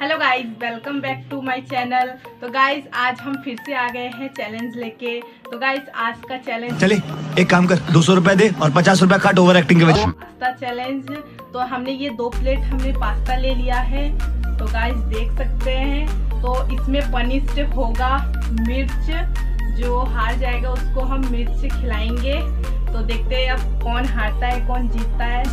Hello guys welcome back to my channel तो guys आज हम फिर से आ गए हैं चैलेंज लेके। तो गाइस आज का चैलेंज चले एक काम कर दो सौ रूपए दे और पचास रूपए काट ओवर एक्टिंग के तो वजह पास्ता चैलेंज तो हमने ये दो प्लेट हमने पास्ता ले लिया है। तो गाइस देख सकते हैं। तो इसमें पनिस्ट होगा मिर्च। जो हार जाएगा उसको हम मिर्च खिलाएँगे। तो देखते हैं अब कौन हारता है कौन जीतता है।